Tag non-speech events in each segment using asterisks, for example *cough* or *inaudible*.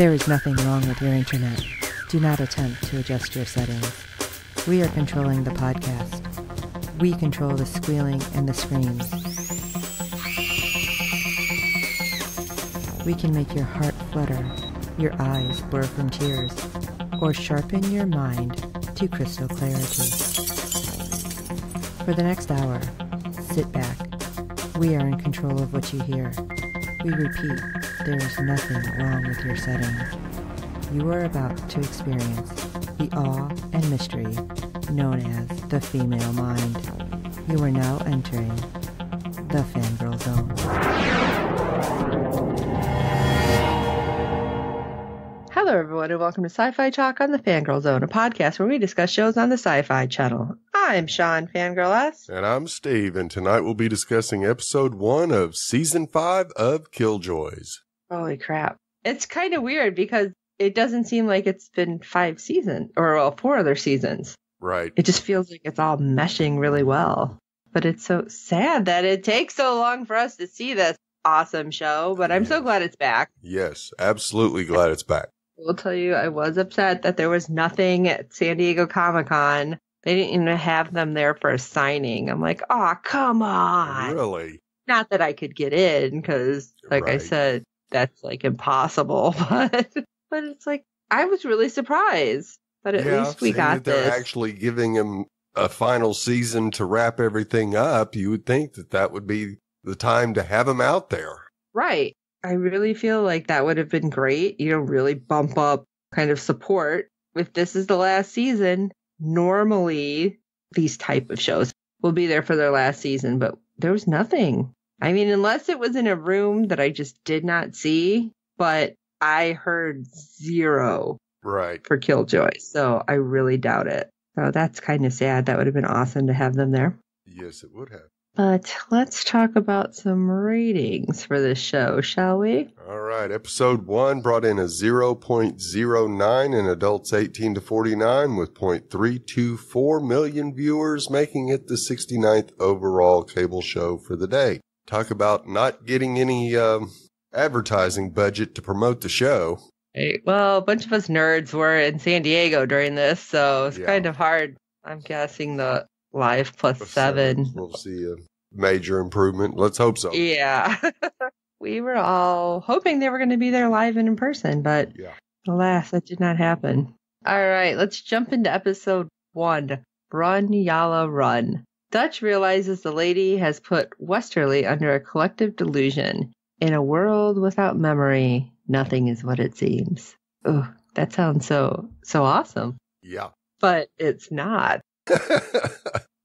There is nothing wrong with your internet. Do not attempt to adjust your settings. We are controlling the podcast. We control the squealing and the screams. We can make your heart flutter, your eyes blur from tears, or sharpen your mind to crystal clarity. For the next hour, sit back. We are in control of what you hear. We repeat, there is nothing wrong with your setting. You are about to experience the awe and mystery known as the female mind. You are now entering the fangirl zone. Hello, everyone, and welcome to SyFy Talk on the Fangirl Zone, a podcast where we discuss shows on the Syfy Channel. I'm Sean Fangirl S. And I'm Steve, and tonight we'll be discussing episode one of season five of Killjoys. Holy crap. It's kind of weird because it doesn't seem like it's been five seasons, or well, four other seasons. Right. It just feels like it's all meshing really well. But it's so sad that it takes so long for us to see this awesome show, but I'm so glad it's back. Yes, absolutely glad it's back. I will tell you, I was upset that there was nothing at San Diego Comic Con. They didn't even have them there for a signing. I'm like, oh, come on. Really? Not that I could get in because, like I said, that's like impossible. *laughs* But but it's like I was really surprised. But at yeah, least we got that they're this. actually giving him a final season to wrap everything up. You would think that that would be the time to have him out there. Right. I really feel like that would have been great. You know, really bump up kind of support. If this is the last season, normally these type of shows will be there for their last season, but there was nothing. I mean, unless it was in a room that I just did not see, but I heard zero Right. for Killjoy. So I really doubt it. So that's kind of sad. That would have been awesome to have them there. Yes, it would have. But let's talk about some ratings for this show, shall we? All right. Episode one brought in a 0.09 in adults 18 to 49 with 0.324 million viewers, making it the 69th overall cable show for the day. Talk about not getting any um, advertising budget to promote the show. Hey, well, a bunch of us nerds were in San Diego during this, so it's Yeah. kind of hard. I'm guessing the live plus seven. We'll see a major improvement. Let's hope so. Yeah. *laughs* we were all hoping they were going to be there live and in person, but Yeah. alas, that did not happen. All right, let's jump into episode one Run, Yala, Run. Dutch realizes the lady has put Westerly under a collective delusion. In a world without memory, nothing is what it seems. Ugh, that sounds so so awesome. Yeah. But it's not. *laughs*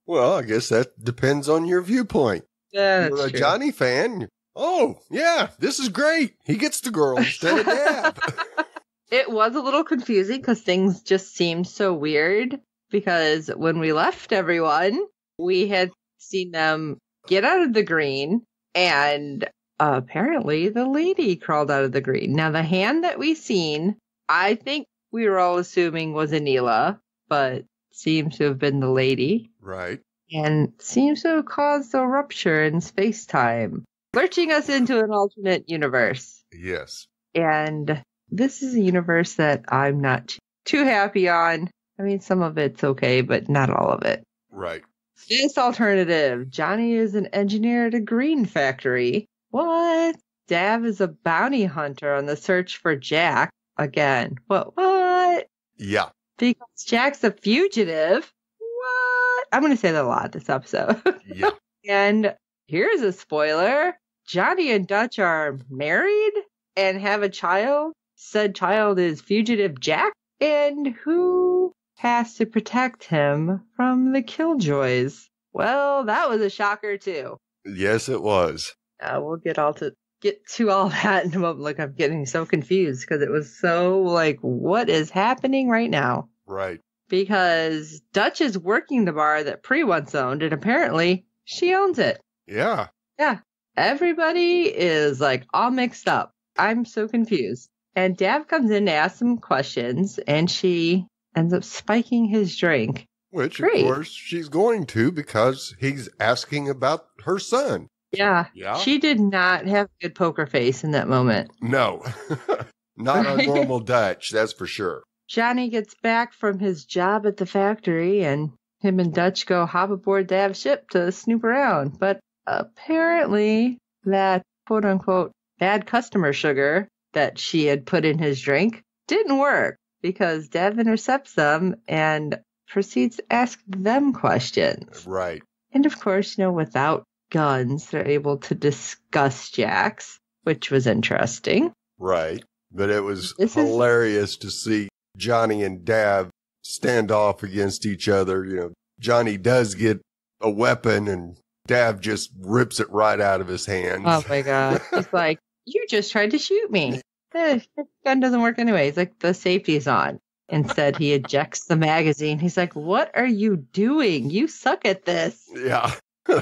well, I guess that depends on your viewpoint. Yeah, You're a true. Johnny fan. Oh, yeah, this is great. He gets the girl instead of Dav. *laughs* *laughs* It was a little confusing because things just seemed so weird. Because when we left everyone, we had seen them get out of the green, and uh, apparently the lady crawled out of the green. Now, the hand that we seen, I think we were all assuming was Aneela, but seems to have been the lady, right. and seems to have caused a rupture in space time, lurching us into an alternate universe. Yes. And this is a universe that I'm not too happy on. I mean, some of it's okay, but not all of it. Right. This alternative Johnny is an engineer at a green factory. What? Dav is a bounty hunter on the search for Jack. Again. What? What? Yeah. Because Jack's a fugitive? What? I'm going to say that a lot this episode. Yeah. *laughs* And here's a spoiler Johnny and Dutch are married and have a child. Said child is fugitive Jack. And who has to protect him from the killjoys? Well, that was a shocker, too. yes, it was. Uh, we'll get all to get to all *laughs* that in a moment. Look, I'm getting so confused because it was so like, what is happening right now? Right. Because Dutch is working the bar that Pree once owned, and apparently she owns it. Yeah. Yeah. Everybody is like all mixed up. I'm so confused. And Dav comes in to ask some questions, and she ends up spiking his drink. Which, Great. of course, she's going to because he's asking about her son. Yeah. Yeah. She did not have a good poker face in that moment. No. *laughs* Not our Right. *laughs* normal Dutch, that's for sure. Johnny gets back from his job at the factory and him and Dutch go hop aboard Dav's ship to snoop around. But apparently that quote unquote bad customer sugar that she had put in his drink didn't work because Dav intercepts them and proceeds to ask them questions. Right. And of course, you know, without guns, they're able to discuss Jax, which was interesting. Right. But it was This is- hilarious to see Johnny and Dav stand off against each other. You know, Johnny does get a weapon and Dav just rips it right out of his hand. Oh my god. *laughs* It's like, You just tried to shoot me. Eh, gun doesn't work anyway. He's like, the safety's on. Instead, he ejects the magazine. He's like, What are you doing? You suck at this. yeah. *laughs*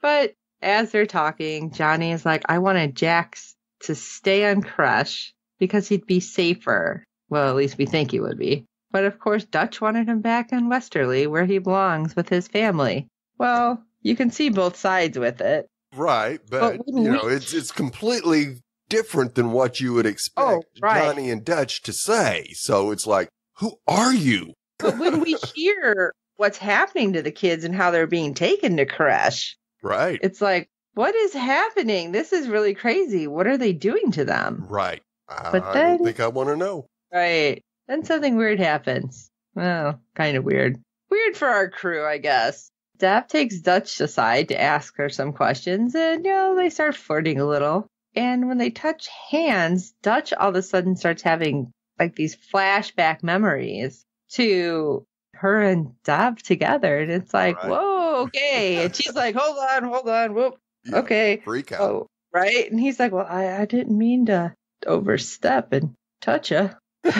But as they're talking, Johnny is like, I wanted Jax to stay on Crush because he'd be safer. Well, at least we think he would be. But of course, Dutch wanted him back in Westerly where he belongs with his family. Well, you can see both sides with it. Right. But, But you know, it's, it's completely different than what you would expect Oh, right. Johnny and Dutch to say. So it's like, who are you? But when we *laughs* hear what's happening to the kids and how they're being taken to crash, Right. it's like, what is happening? This is really crazy. What are they doing to them? Right. But I then- don't think I want to know. Right. Then something weird happens. Well, kind of weird. Weird for our crew, I guess. Dav takes Dutch aside to ask her some questions, and, you know, they start flirting a little. And when they touch hands, Dutch all of a sudden starts having, like, these flashback memories to her and Dav together. And it's like, Right. whoa, okay. And *laughs* she's like, hold on, hold on, whoop, Yeah, okay. Freak oh, out. Oh, right. And he's like, "Well, I, I didn't mean to overstep and touch you." *laughs*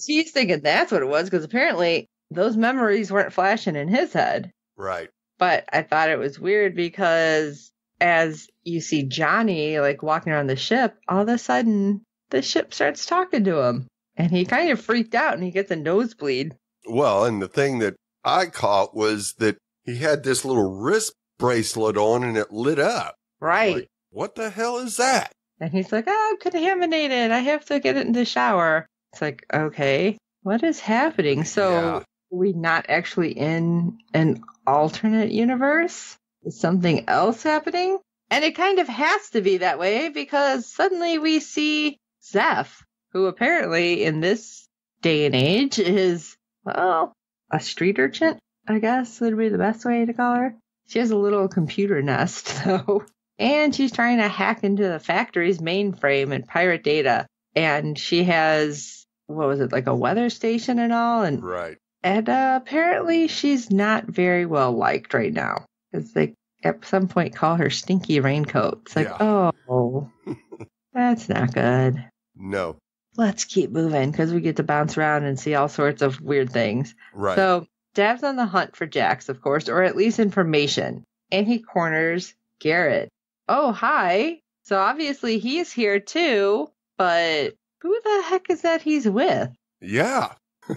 She's thinking that's what it was because apparently those memories weren't flashing in his head. Right. But I thought it was weird because as you see Johnny like walking around the ship, all of a sudden the ship starts talking to him, and he kind of freaked out and he gets a nosebleed. Well, and the thing that I caught was that he had this little wrist bracelet on and it lit up. Right. Like, what the hell is that? And he's like, oh, I'm contaminated. I have to get it in the shower. It's like, okay, what is happening? So, Yeah. we not actually in an alternate universe? Something else happening? And it kind of has to be that way because suddenly we see Zeph, who apparently in this day and age is, well, a street urchin, I guess would be the best way to call her. She has a little computer nest, *laughs* though. And she's trying to hack into the factory's mainframe and pirate data. And she has, what was it, like a weather station and all? And, Right. and uh, apparently she's not very well liked right now. Because they at some point call her Stinky Raincoat. It's like, Yeah. oh, *laughs* that's not good. No. Let's keep moving because we get to bounce around and see all sorts of weird things. Right. So Dav's on the hunt for Jax, of course, or at least information. And he corners Garrett. Oh, hi. So obviously he's here too, but who the heck is that he's with? yeah. *laughs*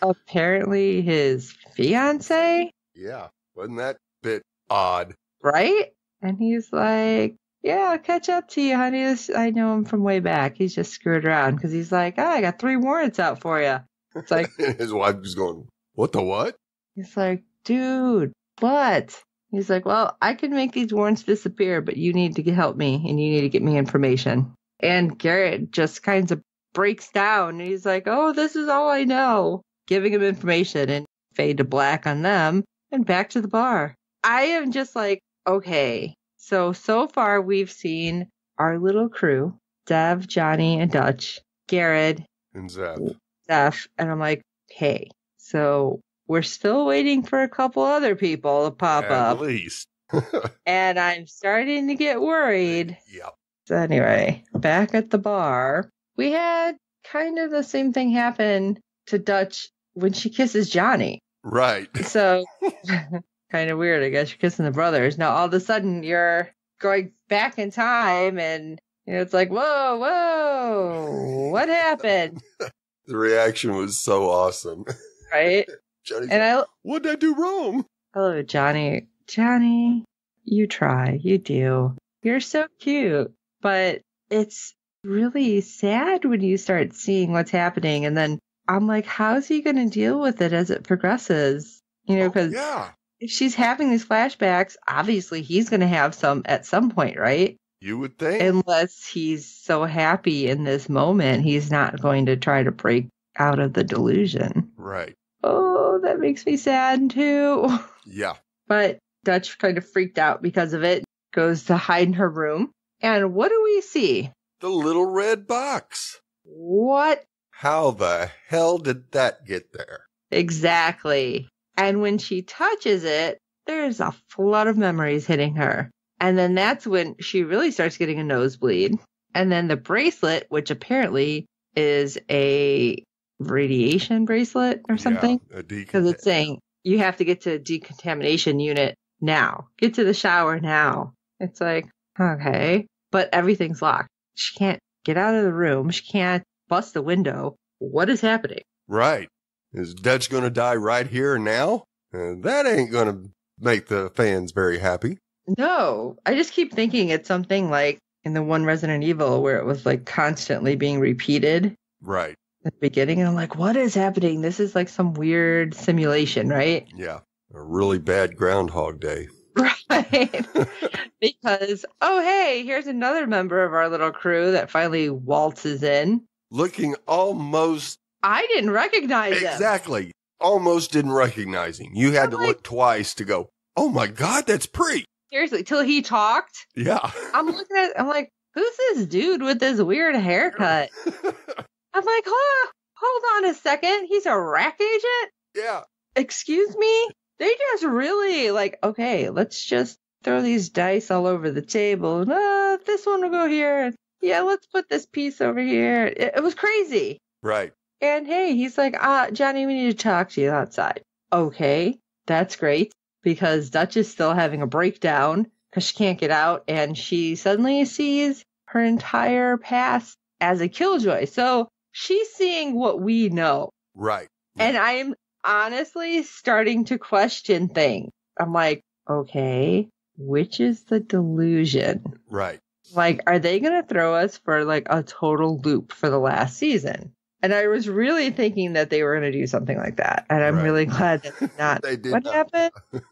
Apparently his fiance, Yeah. Wasn't that bit odd? right? And he's like, yeah, I'll catch up to you, honey. This, I know him from way back. He's just screwed around because he's like, oh, I got three warrants out for you. It's like, *laughs* His wife was going, What the what? He's like, dude, what? He's like, well, I can make these warrants disappear, but you need to help me and you need to get me information. And Garrett just kind of breaks down and he's like, oh, this is all I know, giving him information and fade to black on them and back to the bar. I am just like, okay. So, so far we've seen our little crew, Dav, Johnny, and Dutch, Garrett, And Zeph. stuff. And I'm like, hey, so we're still waiting for a couple other people to pop At up. least. *laughs* And I'm starting to get worried. Yep. So anyway, back at the bar, we had kind of the same thing happen to Dutch when she kisses Johnny. Right. So *laughs* kind of weird, I guess. You're kissing the brothers. Now all of a sudden you're going back in time and you know, it's like, whoa, whoa, what happened? *laughs* The reaction was so awesome. Right? *laughs* Johnny's And like, I What'd I do wrong? I love it, Johnny. Johnny, you try. You do. You're so cute. But it's really sad when you start seeing what's happening. And then I'm like, how's he going to deal with it as it progresses? You know, oh, because yeah, if she's having these flashbacks, obviously he's going to have some at some point, right? you would think. Unless he's so happy in this moment, he's not going to try to break out of the delusion. right. Oh, that makes me sad too. Yeah. But Dutch kind of freaked out because of it, goes to hide in her room. And what do we see? The little red box. What How the hell did that get there? exactly? And when she touches it, there's a flood of memories hitting her. And then that's when she really starts getting a nosebleed. And then the bracelet, which apparently is a radiation bracelet or something, Yeah, because it's saying you have to get to a decontamination unit now. Get to the shower now. It's like, okay. But everything's locked. She can't get out of the room. She can't bust the window. What is happening? Right. Is Dutch going to die right here and now? Uh, that ain't going to make the fans very happy. No, I just keep thinking it's something like in the one Resident Evil where it was like constantly being repeated Right. at the beginning. And I'm like, what is happening? This is like some weird simulation, right? Yeah. A really bad Groundhog Day. *laughs* Right. *laughs* because, oh, hey, here's another member of our little crew that finally waltzes in. Looking almost I didn't recognize him. exactly. Almost didn't recognize him. You had I'm to like- look twice to go, oh my God, that's Pree. Seriously, till he talked. Yeah. I'm looking at, I'm like, who's this dude with this weird haircut? *laughs* I'm like, huh, hold on a second. He's a RAC agent? yeah. Excuse me? They just really like, okay, let's just throw these dice all over the table. And, uh, this one will go here. Yeah, let's put this piece over here. It, it was crazy. Right. And hey, he's like, ah, Johnny, we need to talk to you outside. Okay, that's great because Dutch is still having a breakdown because she can't get out and she suddenly sees her entire past as a killjoy. So she's seeing what we know. Right. And I'm honestly starting to question things. I'm like, okay, which is the delusion? Right. Like, are they going to throw us for like a total loop for the last season? And I was really thinking that they were going to do something like that. And I'm Right. really glad that's *laughs* not They did what not. happened. *laughs*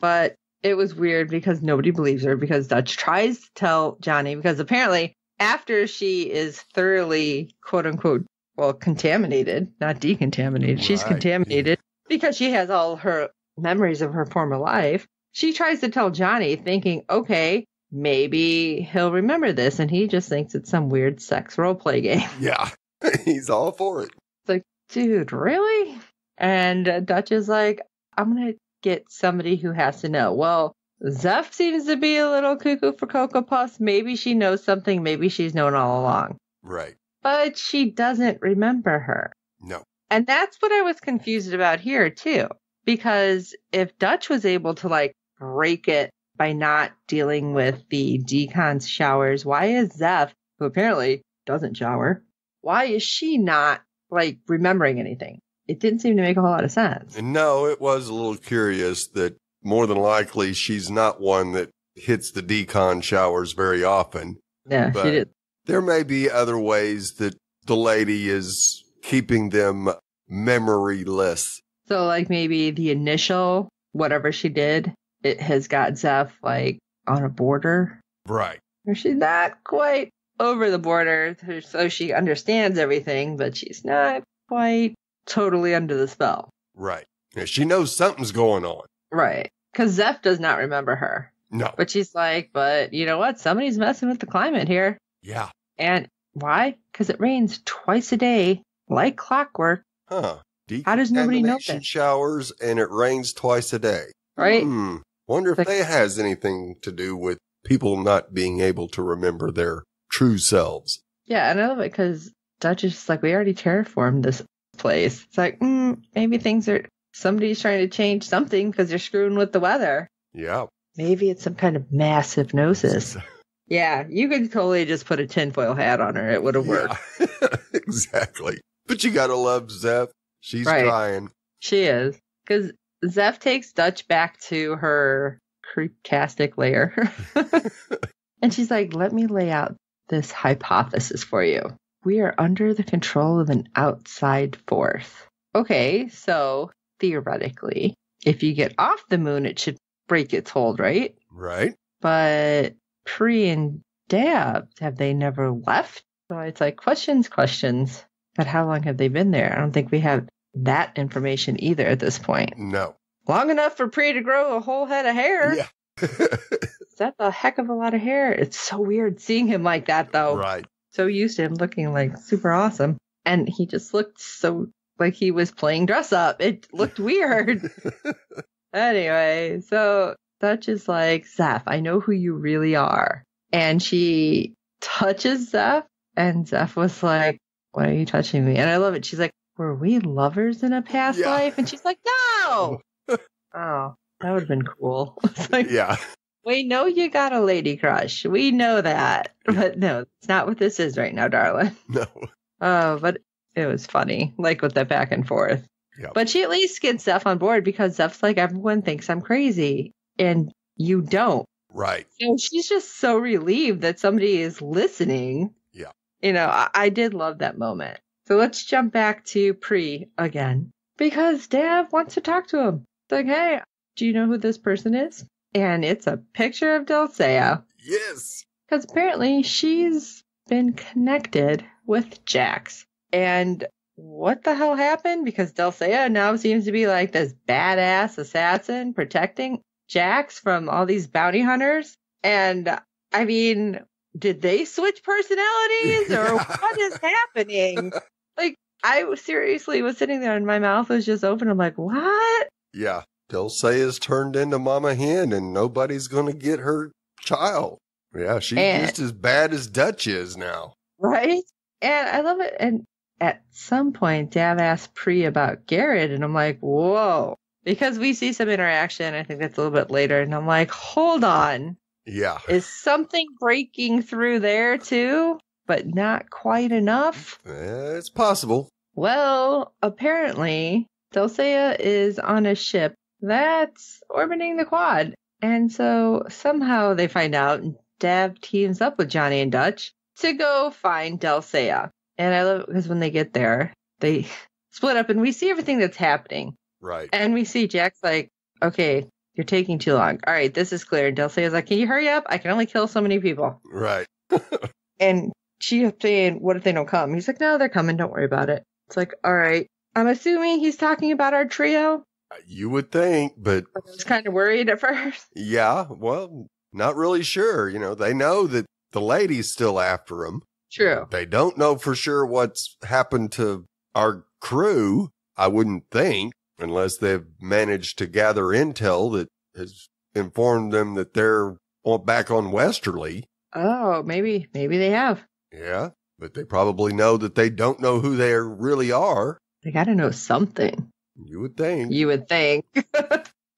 but it was weird because nobody believes her because Dutch tries to tell Johnny because apparently after she is thoroughly quote unquote well contaminated, not decontaminated, she's Right. contaminated because she has all her memories of her former life. She tries to tell Johnny thinking, okay, maybe he'll remember this and he just thinks it's some weird sex role play game. Yeah. *laughs* He's all for it. Like, dude, really? And uh, Dutch is like, I'm going to get somebody who has to know. Well, Zeph seems to be a little cuckoo for Cocoa Puffs. Maybe she knows something. Maybe she's known all along. Right. But she doesn't remember her. No. And that's what I was confused about here, too. Because if Dutch was able to, like, break it by not dealing with the decons showers, why is Zeph, who apparently doesn't shower, why is she not, like, remembering anything? It didn't seem to make a whole lot of sense. No, it was a little curious that more than likely she's not one that hits the decon showers very often. Yeah, But- she did. There may be other ways that the lady is keeping them memoryless. So, like, maybe the initial, whatever she did, it has got Zeph, like, on a border. Right. Or she's not quite over the border, so she understands everything, but she's not quite totally under the spell. Right. Yeah, she knows something's going on. Right. Because Zeph does not remember her. No. But she's like, but you know what? Somebody's messing with the climate here. Yeah. And why? Because it rains twice a day, like clockwork, Huh. How does nobody know this? showers and it rains twice a day. right? Hmm. Wonder if that has anything to do with people not being able to remember their true selves. Yeah, and I love it because Dutch is just like, we already terraformed this place. It's like, mm, maybe things are, somebody's trying to change something because they're screwing with the weather. Yeah. Maybe it's some kind of mass hypnosis. *laughs* Yeah, you could totally just put a tinfoil hat on her. It would have worked. Yeah. *laughs* exactly. But you gotta love Zeph. She's Right. trying. She is. Because Zeph takes Dutch back to her creeptastic lair. *laughs* and she's like, let me lay out this hypothesis for you. We are under the control of an outside force. Okay, so theoretically, if you get off the moon, it should break its hold, right? Right. But Pree and Dav, have they never left? So it's like questions, questions. But how long have they been there? I don't think we have that information either at this point. No. Long enough for Pree to grow a whole head of hair. Yeah. *laughs* That's a heck of a lot of hair. It's so weird seeing him like that, though. right. So used to him looking like super awesome. And he just looked so like he was playing dress up. It looked weird. *laughs* anyway, so Dutch is like, Zeph, I know who you really are. And she touches Zeph, and Zeph was like, Why are you touching me? And I love it. She's like, Were we lovers in a past Yeah. life? And she's like, No. *laughs* oh, that would have been cool. *laughs* Like, yeah. We know you got a lady crush. We know that. But no, it's not what this is right now, darling. *laughs* No. Oh, but it was funny, like with the back and forth. Yep. But she at least gets Zeph on board because Zeph's like, everyone thinks I'm crazy. And you don't. Right. So she's just so relieved that somebody is listening. Yeah. You know, I, I did love that moment. So let's jump back to Pree again because Dav wants to talk to him. It's like, hey, do you know who this person is? And it's a picture of Delle Seyah Yes. because apparently she's been connected with Jax. And what the hell happened? Because Delle Seyah now seems to be like this badass assassin protecting Jax from all these bounty hunters. And I mean, did they switch personalities or *laughs* what is happening? Like, I seriously was sitting there and my mouth was just open. I'm like, what? Yeah. Delle Seyah's turned into Mama Hen and nobody's going to get her child. Yeah, she's And- just as bad as Dutch is now. Right? And I love it. And at some point, Dav asked Pree about Garrett, and I'm like, whoa. Because we see some interaction. I think that's a little bit later. And I'm like, hold on. Yeah. Is something breaking through there too? But not quite enough? Eh, it's possible. Well, apparently, Dulcea is on a ship that's orbiting the quad. And so somehow they find out, and Dav teams up with Johnny and Dutch to go find Delle Seyah. And I love it because when they get there, they *laughs* split up and we see everything that's happening. Right. And we see Jack's like, okay, you're taking too long. All right, this is clear. Delle Seyah's like, can you hurry up? I can only kill so many people. Right. *laughs* And she kept saying, what if they don't come? He's like, no, they're coming. Don't worry about it. It's like, all right. I'm assuming he's talking about our trio. You would think, but I was kind of worried at first. *laughs* yeah, well, not really sure. You know, they know that the lady's still after them. True. They don't know for sure what's happened to our crew, I wouldn't think, unless they've managed to gather intel that has informed them that they're back on Westerly. Oh, maybe, maybe they have. Yeah, but they probably know that they don't know who they really are. They got to know something. You would think. You would think. *laughs*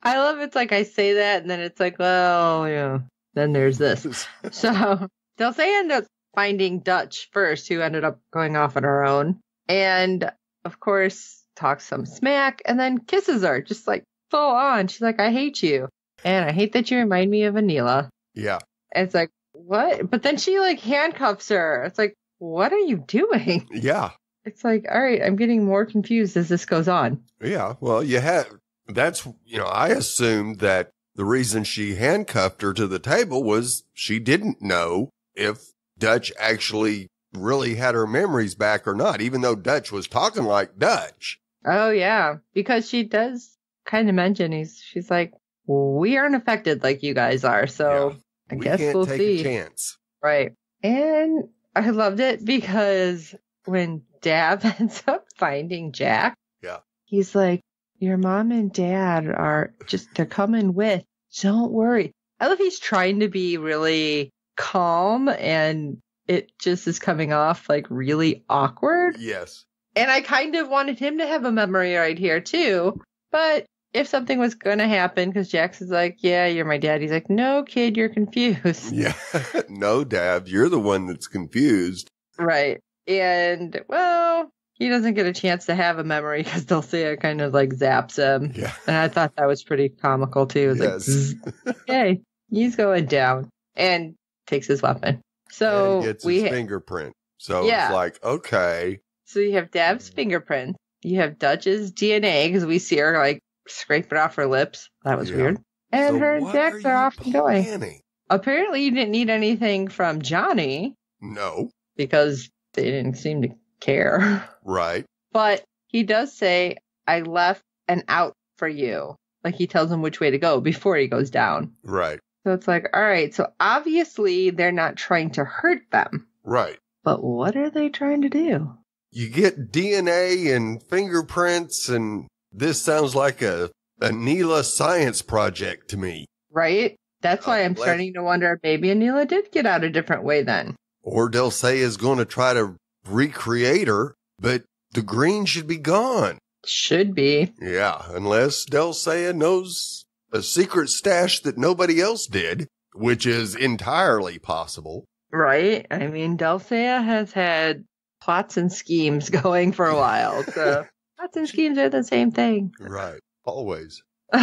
I love it's like I say that, and then it's like, well, yeah. Then there's this. *laughs* So they'll say end up finding Dutch first, who ended up going off on her own. And of course, talks some smack and then kisses her, just like full on. She's like, I hate you. And I hate that you remind me of Aneela. yeah, And it's like, what? But then she like handcuffs her. It's like, what are you doing? yeah, It's like, all right, I'm getting more confused as this goes on. yeah. Well, you have, that's, you know, I assumed that the reason she handcuffed her to the table was she didn't know if Dutch actually really had her memories back or not, even though Dutch was talking like Dutch. Oh yeah, because she does kind of mention he's. She's like, we aren't affected like you guys are, so Yeah. I we guess we'll take see. a chance. Right, and I loved it because when Dav *laughs* ends up finding Jack, Yeah. he's like, your mom and dad are just they're coming with. Don't worry. I love he's trying to be really calm and it just is coming off like really awkward. Yes. And I kind of wanted him to have a memory right here too. But if something was going to happen, because Jackson's like, yeah, you're my dad. He's like, no, kid, you're *laughs* confused. Yeah. *laughs* no, Dav, you're the one that's confused. Right. And, well, he doesn't get a chance to have a memory *laughs* because Delle Seyah kind of like zaps him. Yeah. And I thought that was pretty comical too. It was like, hey, mm, he's going down and takes his weapon. So and gets we his fingerprint. So Yeah. it's like, okay, so you have Dav's fingerprints. You have Dutch's DNA because we see her like scrape it off her lips. That was Yeah. weird. And so her and you are off and going. Apparently, you didn't need anything from Johnny No, because they didn't seem to care. *laughs* right, But he does say, I left an out for you. Like he tells him which way to go before he goes down. right, So it's like, all right, so obviously they're not trying to hurt them. right. But what are they trying to do? You get DNA and fingerprints, and this sounds like a Aneela science project to me. Right? That's why Oh, I'm starting to wonder if maybe Aneela did get out a different way then. Or they'll say is going to try to recreate her, but the green should be gone. Should be. Yeah, unless Delle Seyah knows a secret stash that nobody else did, which is entirely possible. Right? I mean, Delle Seyah has had plots and schemes *laughs* going for a while. So *laughs* plots and schemes are the same thing. Right. Always. *laughs*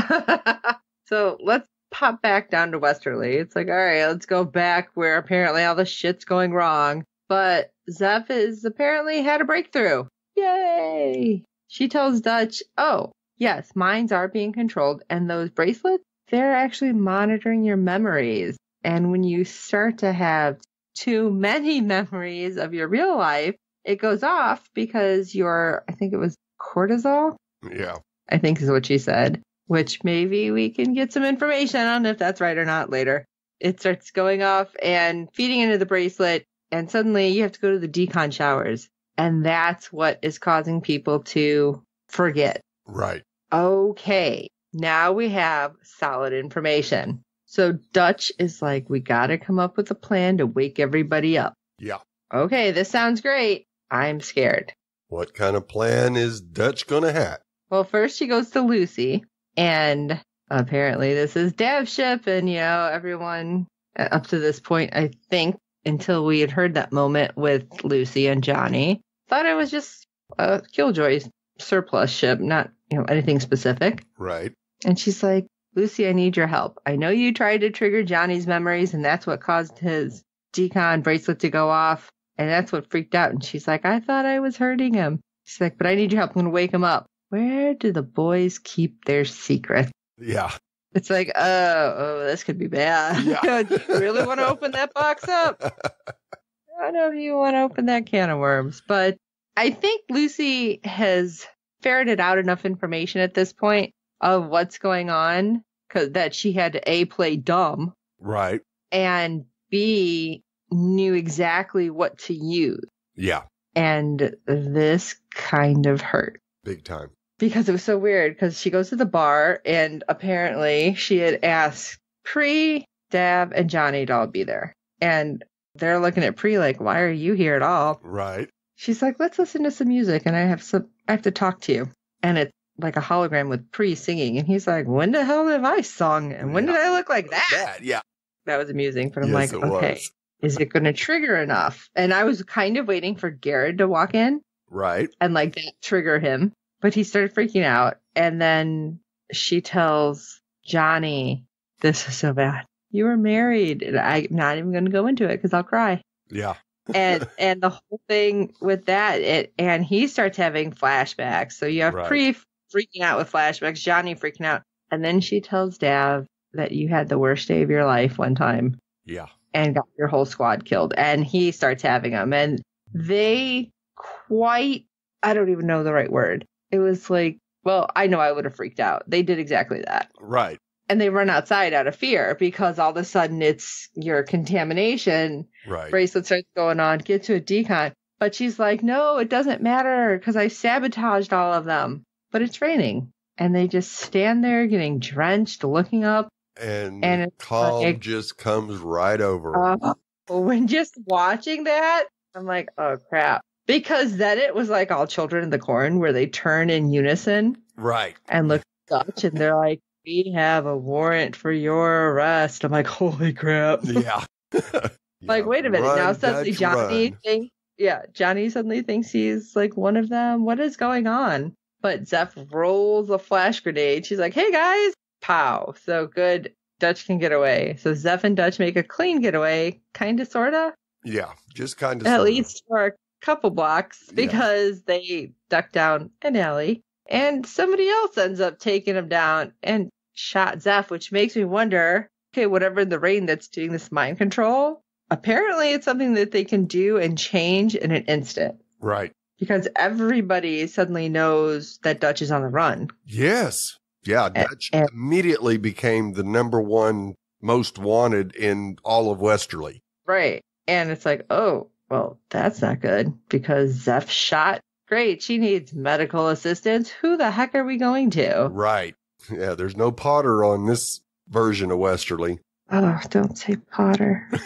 so let's pop back down to Westerly. It's like, all right, let's go back where apparently all the shit's going wrong. But Zeph is apparently had a breakthrough. Yay! She tells Dutch, oh, yes, minds are being controlled, and those bracelets, they're actually monitoring your memories. And when you start to have too many *laughs* memories of your real life, it goes off because your, I think it was cortisol, Yeah. I think is what she said, which maybe we can get some information on if that's right or not later. It starts going off and feeding into the bracelet, and suddenly you have to go to the decon showers. And that's what is causing people to forget. Right. Okay, now we have solid information. So Dutch is like, we got to come up with a plan to wake everybody up. Yeah. Okay, this sounds great. I'm scared. What kind of plan is Dutch going to have? Well, first she goes to Lucy, and apparently this is Dav's ship, and you know, everyone uh, up to this point, I think, until we had heard that moment with Lucy and Johnny, thought it was just a Killjoy surplus ship, not, you know, anything specific. Right. And she's like, Lucy, I need your help. I know you tried to trigger Johnny's memories, and that's what caused his decon bracelet to go off. And that's what freaked out. And she's like, I thought I was hurting him. She's like, but I need your help. I'm going to wake him up. Where do the boys keep their secrets? Yeah. It's like, oh, oh, this could be bad. Yeah. do *laughs* you really want to open that box up? *laughs* I don't know if you want to open that can of worms, but I think Lucy has ferreted out enough information at this point of what's going on because that she had to a play dumb right. and b knew exactly what to use, Yeah. and this kind of hurt Big time. Because it was so weird because she goes to the bar and apparently she had asked Pree, Dav, and Johnny to all be there. And they're looking at Pree like, why are you here at all? Right. She's like, let's listen to some music and I have some I have to talk to you. And it's like a hologram with Pree singing. And he's like, when the hell have I sung? And when did I look like that? That. Yeah. That was amusing. But I'm yes, like, okay, was. is it going to trigger enough? And I was kind of waiting for Garrett to walk in Right. and like that trigger him. But he started freaking out. And then she tells Johnny, This is so bad. You were married. And I'm not even going to go into it because I'll cry. Yeah. And *laughs* and the whole thing with that, it and he starts having flashbacks. So you have Right. Pree freaking out with flashbacks, Johnny freaking out. And then she tells Dav that you had the worst day of your life one time Yeah. and got your whole squad killed. And he starts having them. And they quite, I don't even know the right word. It was like, well, I know I would have freaked out. They did exactly that. Right. And they run outside out of fear because all of a sudden it's your contamination Right. bracelet starts going on, get to a decon. But she's like, no, it doesn't matter because I sabotaged all of them. But it's raining. And they just stand there getting drenched, looking up. And, And calm like- just comes right over. Uh, when just watching that, I'm like, oh crap. Because then it was like all children in the corn where they turn in unison right. and look Dutch and they're like, we have a warrant for your arrest. I'm like, holy crap. *laughs* Yeah. *laughs* like, Yeah. wait a minute. Run, now suddenly Johnny thinks, yeah, Johnny suddenly thinks he's like one of them. What is going on? But Zeph rolls a flash grenade. She's like, hey guys, pow. So good. Dutch can get away. So Zeph and Dutch make a clean getaway, kind of, sort of. Yeah, just kind of. at least for a couple blocks because they duck down an alley and somebody else ends up taking him down and shot Zeph, which makes me wonder okay, whatever in the rain that's doing this mind control, apparently it's something that they can do and change in an instant Right. because everybody suddenly knows that Dutch is on the run. Yes. Yeah. A- Dutch and- immediately became the number one most wanted in all of Westerly. Right. And it's like, oh, well, that's not good because Zeph shot. Great. She needs medical assistance. Who the heck are we going to? Right. Yeah. There's no Potter on this version of Westerly. Oh, don't say Potter. *laughs*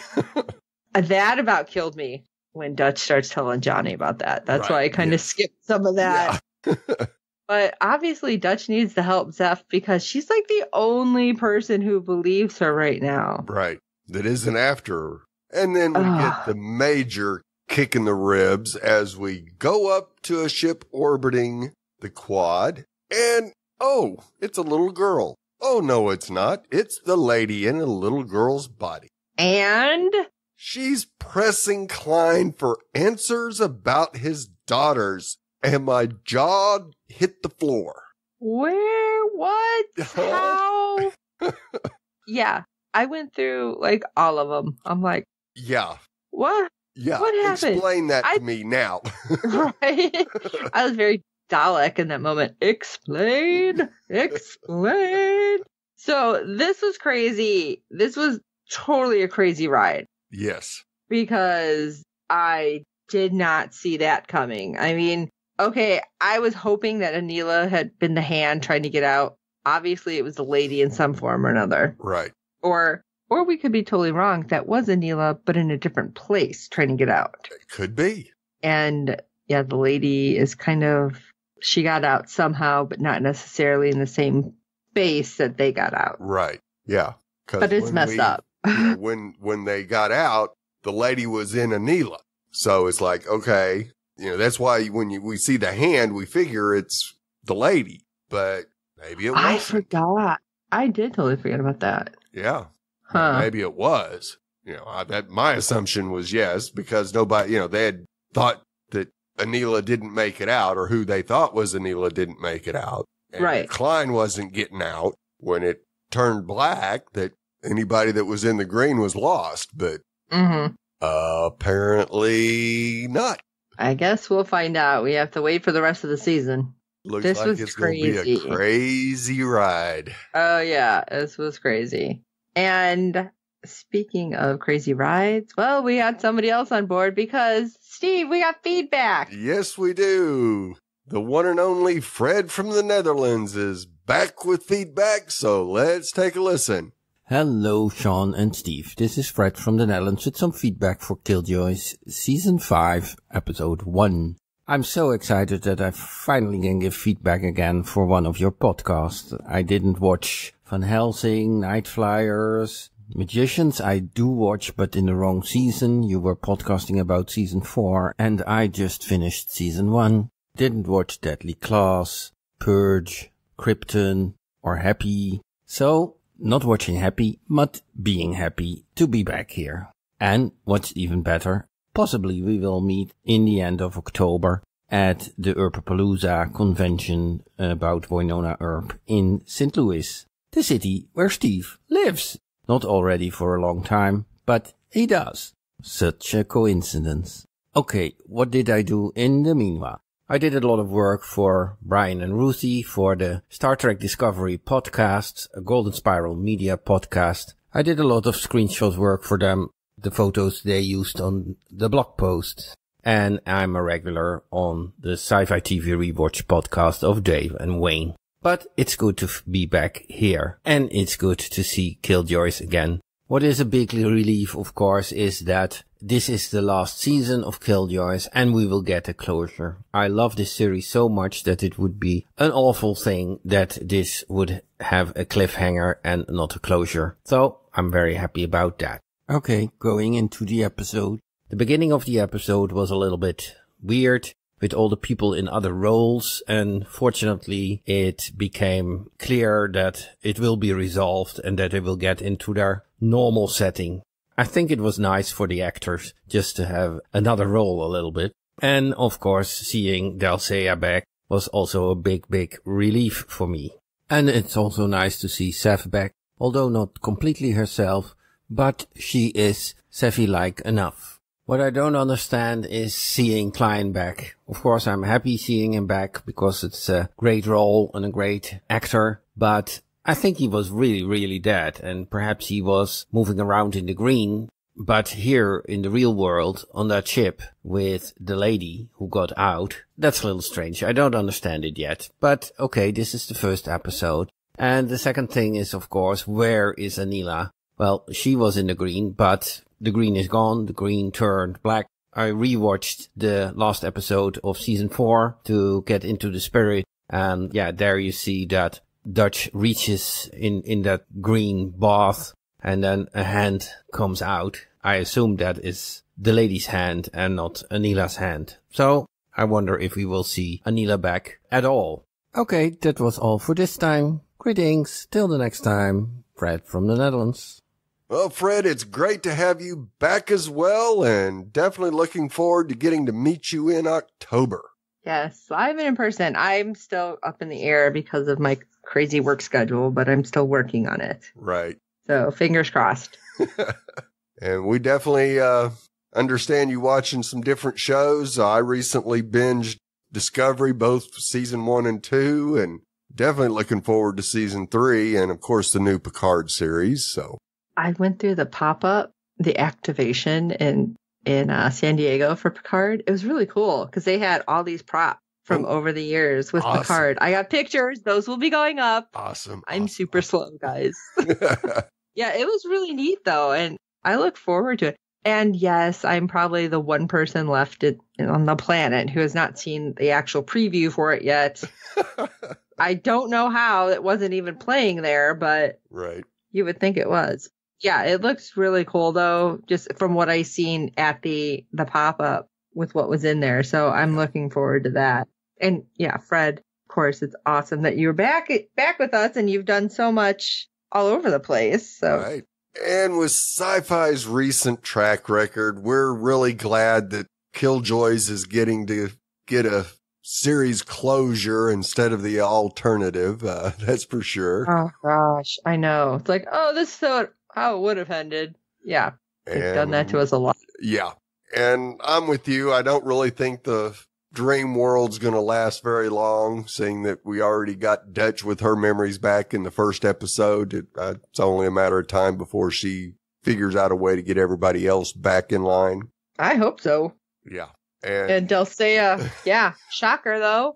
Uh, that about killed me when Dutch starts telling Johnny about that. That's why I kind of yes. skipped some of that. *laughs* But obviously, Dutch needs to help Zeph because she's like the only person who believes her right now. Right. That isn't after her. And then we Ugh. get the major kick in the ribs as we go up to a ship orbiting the quad. And oh, it's a little girl. Oh, no, it's not. It's the lady in a little girl's body. And She's pressing Khlyen for answers about his daughters. And my jaw hit the floor. where, what, *laughs* how? yeah, I went through like all of them. I'm like, Yeah. what? Yeah. What happened? Explain that I- to me now. *laughs* right? I was very Dalek in that moment. Explain, explain. So this was crazy. This was totally a crazy ride yes. because I did not see that coming. I mean, okay, I was hoping that Aneela had been the hand trying to get out. Obviously, it was the lady in some form or another, Right. or or we could be totally wrong. That was Aneela, but in a different place trying to get out. It could be. And yeah, the lady is kind of she got out somehow, but not necessarily in the same space that they got out. Right. Yeah. But it's messed we- up. you *laughs* know, when when they got out, the lady was in Aneela. So it's like, okay, you know, that's why when you, we see the hand, we figure it's the lady, but maybe it was. I forgot. I did totally forget about that. Yeah. Huh. Maybe it was. You know, I, that my assumption was yes, because nobody, you know, they had thought that Aneela didn't make it out or who they thought was Aneela didn't make it out. And Right. Khlyen wasn't getting out when it turned black that anybody that was in the green was lost, but hmm apparently not. I guess we'll find out. We have to wait for the rest of the season. Looks This like was it's to be a crazy. crazy ride. Oh yeah, this was crazy. And speaking of crazy rides, well, we had somebody else on board because Steve, we got feedback. Yes, we do. The one and only Fred from the Netherlands is back with feedback, so let's take a listen. Hello, Sean and Steve. This is Fred from the Netherlands with some feedback for Killjoys Season 5, Episode 1. I'm so excited that I finally can give feedback again for one of your podcasts. I didn't watch Van Helsing, Night Flyers, Magicians I do watch, but in the wrong season. You were podcasting about season 4 and I just finished season 1. Didn't watch Deadly Class, Purge, Krypton, or Happy. So, not watching Happy, but being happy to be back here. And what's even better, possibly we will meet in the end of October at the Earpapalooza convention about Wynonna Earp in St. Louis, the city where Steve lives. Not already for a long time, but he does. Such a coincidence. Okay, what did I do in the meanwhile? I did a lot of work for Brian and Ruthie for the Star Trek Discovery podcast, a Golden Spiral media podcast. I did a lot of screenshot work for them, the photos they used on the blog post. And I'm a regular on the Sci-Fi TV Rewatch podcast of Dave and Wayne. But it's good to be back here. And it's good to see Killjoys again. What is a big relief, of course, is that this is the last season of Killjoys and we will get a closure. I love this series so much that it would be an awful thing that this would have a cliffhanger and not a closure. So I'm very happy about that. Okay, going into the episode. The beginning of the episode was a little bit weird with all the people in other roles and fortunately it became clear that it will be resolved and that they will get into their normal setting. I think it was nice for the actors just to have another role a little bit. And of course, seeing Seyah back was also a big, big relief for me. And it's also nice to see Zeph back, although not completely herself, but she is Seffi-like enough. What I don't understand is seeing Khlyen back. Of course, I'm happy seeing him back because it's a great role and a great actor, but I think he was really, really dead and perhaps he was moving around in the green. But here in the real world on that ship with the lady who got out, that's a little strange. I don't understand it yet, but okay, this is the first episode. And the second thing is, of course, where is Aneela? Well, she was in the green, but the green is gone. The green turned black. I rewatched the last episode of season four to get into the spirit. And yeah, there you see that Dutch reaches in, in that green bath and then a hand comes out. I assume that is the lady's hand and not Aneela's hand. So I wonder if we will see Aneela back at all. Okay, that was all for this time. Greetings. Till the next time. Fred from the Netherlands. Well, Fred, it's great to have you back as well, and definitely looking forward to getting to meet you in October. Yes, live and in person. I'm still up in the air because of my crazy work schedule, but I'm still working on it. Right. So fingers crossed. *laughs* and we definitely uh, understand you watching some different shows. I recently binged Discovery, both season one and two, and definitely looking forward to season three, and of course the new Picard series. So I went through the pop up, the activation in in uh, San Diego for Picard. It was really cool because they had all these props from oh, over the years with awesome. Picard. I got pictures; those will be going up. Awesome. I'm awesome. super slow, guys. *laughs* yeah, it was really neat though, and I look forward to it. And yes, I'm probably the one person left on the planet who has not seen the actual preview for it yet. *laughs* I don't know how it wasn't even playing there, but right. You would think it was. Yeah, it looks really cool though, just from what I seen at the the pop up with what was in there. So I'm looking forward to that. And yeah, Fred, of course, it's awesome that you're back back with us and you've done so much all over the place. So right. And with Syfy's recent track record, we're really glad that Killjoys is getting to get a series closure instead of the alternative. Uh, *laughs* that's for sure. Oh gosh, I know. It's like, oh, this is so how it would have ended. Yeah, they've and, done that to us a lot. Yeah, and I'm with you. I don't really think the dream world's going to last very long, seeing that we already got Dutch with her memories back in the first episode. It, uh, it's only a matter of time before she figures out a way to get everybody else back in line. I hope so. Yeah. And, and Delle *laughs* yeah, shocker though.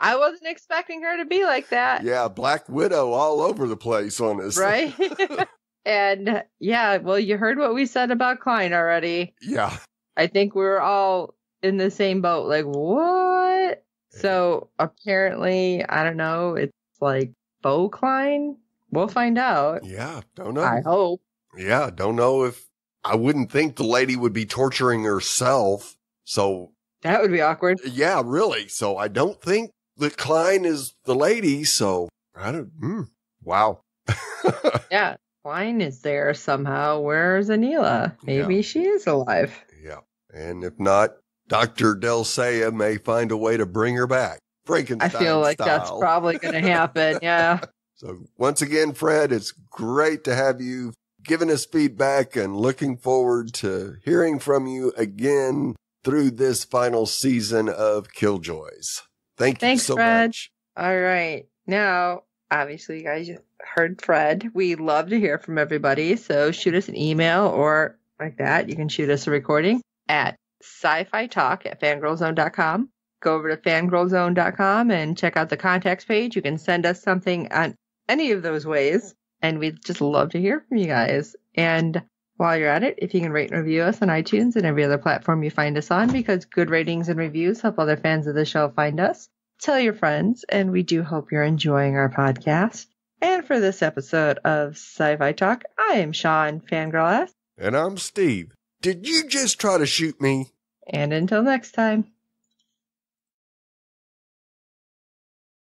I wasn't expecting her to be like that. Yeah, Black Widow all over the place on this. Right? *laughs* *laughs* and yeah, well, you heard what we said about Khlyen already. Yeah. I think we are all in the same boat. Like, what? So apparently, I don't know, it's like Beau Khlyen. We'll find out. Yeah, don't know. I hope. Yeah, don't know if I wouldn't think the lady would be torturing herself so that would be awkward. Yeah, really. So I don't think that Khlyen is the lady. So I don't. Mm, wow. *laughs* yeah, Khlyen is there somehow. Where's Aneela? Maybe yeah. she is alive. Yeah, and if not, Doctor Delle Seyah may find a way to bring her back. Frankenstein. I feel like style. that's probably going to happen. *laughs* Yeah. so once again, Fred, it's great to have you giving us feedback and looking forward to hearing from you again through this final season of Killjoys. Thank you Thanks, so Fred. much. All right. Now, obviously, you guys heard Fred. We love to hear from everybody. So shoot us an email or like that. You can shoot us a recording at sci-fi talk at fangirlzone.com. Go over to fangirlzone.com and check out the contacts page. You can send us something on any of those ways. And we'd just love to hear from you guys. And while you're at it, if you can rate and review us on iTunes and every other platform you find us on, because good ratings and reviews help other fans of the show find us. Tell your friends, and we do hope you're enjoying our podcast. And for this episode of SyFy Talk, I am Sean Fangirl S. And I'm Steve. Did you just try to shoot me? And until next time.